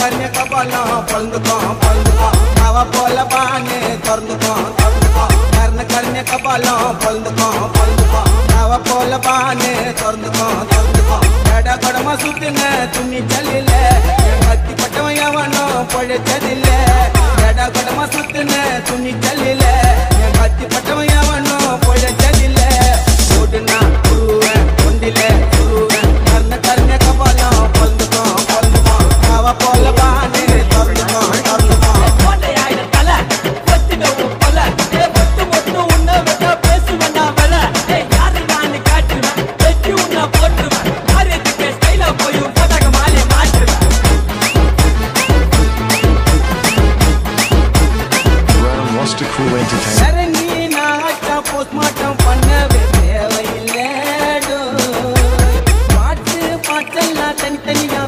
கன்யக பலம் பொழுந்துக்கும் பொழுந்துக்கும் அவ போல பானு திறந்துக்கும் திறந்துக்கும் கர்ண கன்யக பலம் பொழுந்துக்கும் பொழுந்துக்கும் அவ போல பானு திறந்துக்கும் திறந்துக்கும் கட கடமா சுத்துங்க துணி செல்லில கத்தி பட்டவன் எவனும் பொழைச்சதில்லை போஸ்ட்மார்ட்டம் பண்ணவே தேவையில்லை பாட்டு பாட்டெல்லாம் தனித்தனியா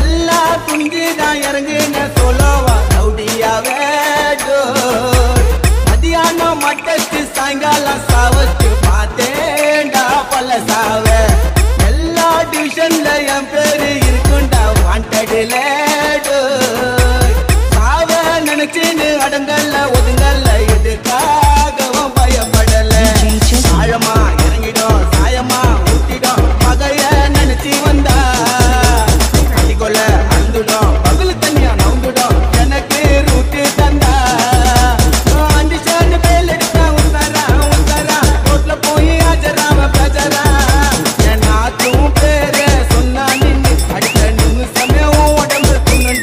எல்லா குஞ்சுதான் இறங்குன சொல்லவா சவுடியாவ மதியானம் மட்டத்து சாயங்காலம் சாவச்சு பார்த்தேன்டா பல சாவ எல்லா டிவிஷன்ல என் பேரு இருக்குண்டா வாண்டடில சாவ நினைச்சுன்னு அடங்க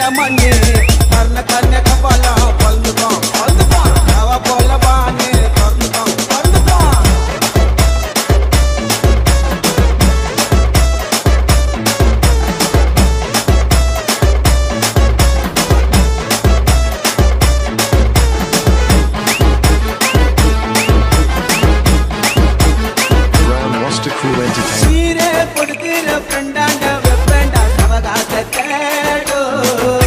రమణి కర్ణ కన్య కపాల పల్లుకం పల్లుకం నవ పొలబాని కర్ణకం పల్లుకం Crew Entertainment. சீரே கொடுக்கிற ஃப்ரெண்டாண்ட வெப்பேண்டா சவகாசத்தை love.